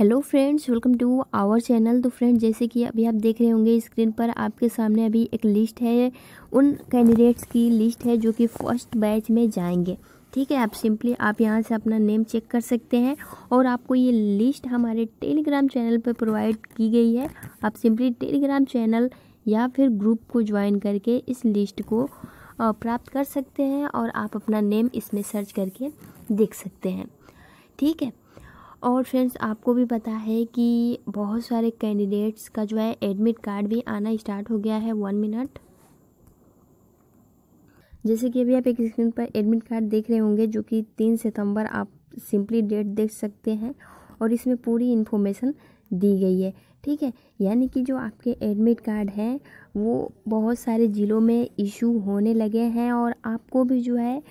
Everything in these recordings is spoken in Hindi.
Friends welcome to our channel तो फ्रेंड्स जैसे कि अभी आप देख रहे होंगे स्क्रीन पर आपके सामने अभी एक लिस्ट है। उन कैंडिडेट्स की लिस्ट है जो कि फ़र्स्ट बैच में जाएँगे। ठीक है, आप सिंपली आप यहाँ से अपना नेम चेक कर सकते हैं और आपको ये लिस्ट हमारे टेलीग्राम चैनल पर प्रोवाइड की गई है। आप सिंपली टेलीग्राम चैनल या फिर ग्रुप को ज्वाइन करके इस लिस्ट को प्राप्त कर सकते हैं और आप अपना नेम इसमें सर्च करके देख सकते हैं। ठीक है और फ्रेंड्स, आपको भी पता है कि बहुत सारे कैंडिडेट्स का जो है एडमिट कार्ड भी आना स्टार्ट हो गया है वन मिनट जैसे कि अभी आप एक स्क्रीन पर एडमिट कार्ड देख रहे होंगे, जो कि तीन सितंबर आप सिंपली डेट देख सकते हैं और इसमें पूरी इन्फॉर्मेशन दी गई है। ठीक है? यानी कि जो आपके एडमिट कार्ड हैं, वो बहुत सारे ज़िलों में इशू होने लगे हैं और आपको भी जो है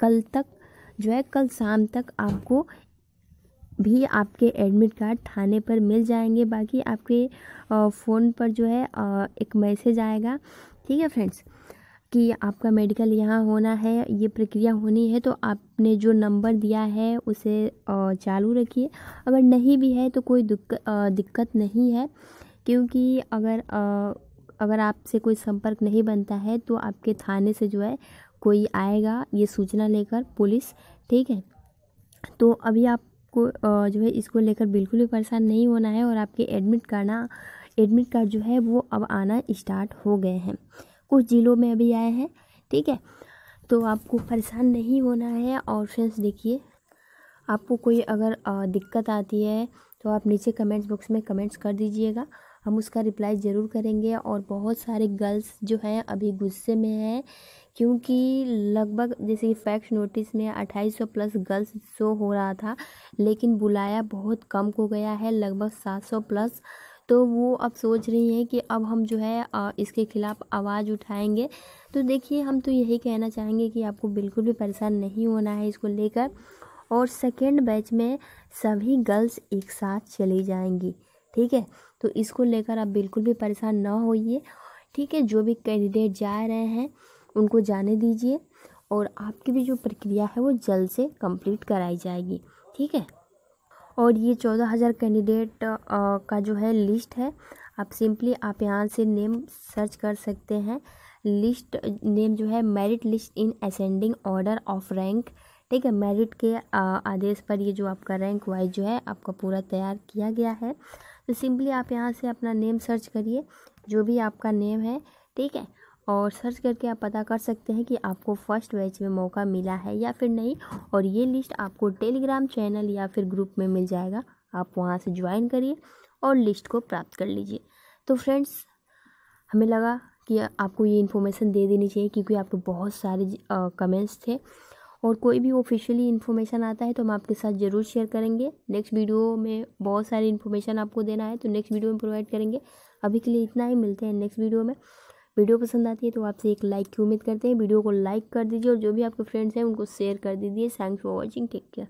कल तक, जो है कल शाम तक आपको भी आपके एडमिट कार्ड थाने पर मिल जाएँगे। बाकी आपके फ़ोन पर जो है एक मैसेज आएगा। ठीक है फ्रेंड्स कि आपका मेडिकल यहाँ होना है, ये प्रक्रिया होनी है तो आपने जो नंबर दिया है, उसे चालू रखिए। अगर नहीं भी है तो कोई दिक्कत नहीं है। क्योंकि अगर अगर आपसे कोई संपर्क नहीं बनता है तो आपके थाने से जो है, कोई आएगा, ये सूचना लेकर पुलिस। ठीक है? तो अभी आप आपको जो है इसको लेकर बिल्कुल भी परेशान नहीं होना है और आपके एडमिट करना एडमिट कार्ड जो है वो अब आना स्टार्ट हो गए हैं। कुछ ज़िलों में अभी आए हैं, ठीक है? तो आपको परेशान नहीं होना है और फ्रेंड्स देखिए, आपको कोई अगर दिक्कत आती है तो आप नीचे कमेंट्स बॉक्स में कमेंट्स कर दीजिएगा। हम उसका रिप्लाई ज़रूर करेंगे और बहुत सारे गर्ल्स जो हैं अभी गुस्से में हैं, क्योंकि लगभग जैसे कि फैक्स नोटिस में अट्ठाईस सौ प्लस गर्ल्स शो हो रहा था, लेकिन बुलाया बहुत कम हो गया है, लगभग सात सौ प्लस तो वो अब सोच रही हैं कि अब हम जो है इसके ख़िलाफ़ आवाज़ उठाएँगे। तो देखिए, हम तो यही कहना चाहेंगे कि आपको बिल्कुल भी परेशान नहीं होना है इसको लेकर। और सेकेंड बैच में सभी गर्ल्स एक साथ चली जाएँगी। ठीक है? तो इसको लेकर आप बिल्कुल भी परेशान ना होइए। ठीक है? जो भी कैंडिडेट जा रहे हैं, उनको जाने दीजिए और आपकी भी जो प्रक्रिया है, वो जल्द से कंप्लीट कराई जाएगी। ठीक है? और ये चौदह हज़ार कैंडिडेट का जो है लिस्ट है, आप सिंपली आप यहाँ से नेम सर्च कर सकते हैं। लिस्ट, नेम जो है, merit list in ascending order of rank ठीक है मेरिट के आदेश पर ये जो आपका रैंक वाइज जो है, आपका पूरा तैयार किया गया है। तो सिंपली आप यहाँ से अपना नेम सर्च करिए, जो भी आपका नेम है, ठीक है? और सर्च करके आप पता कर सकते हैं कि आपको फ़र्स्ट बैच में मौका मिला है या फिर नहीं, और ये लिस्ट आपको टेलीग्राम चैनल या फिर ग्रुप में मिल जाएगा। आप वहाँ से ज्वाइन करिए और लिस्ट को प्राप्त कर लीजिए। तो फ्रेंड्स हमें लगा कि आपको ये इन्फॉर्मेशन दे देनी चाहिए, क्योंकि आपके बहुत सारे कमेंट्स थे। और कोई भी ऑफिशियली इन्फॉर्मेशन आता है तो हम आपके साथ ज़रूर शेयर करेंगे। नेक्स्ट वीडियो में बहुत सारी इन्फॉर्मेशन आपको देना है तो नेक्स्ट वीडियो में प्रोवाइड करेंगे। अभी के लिए इतना ही, मिलते हैं नेक्स्ट वीडियो में। वीडियो पसंद आती है तो आपसे एक लाइक की उम्मीद करते हैं। वीडियो को लाइक कर दीजिए और जो भी आपके फ्रेंड्स हैं उनको शेयर कर दीजिए। Thanks for watching take care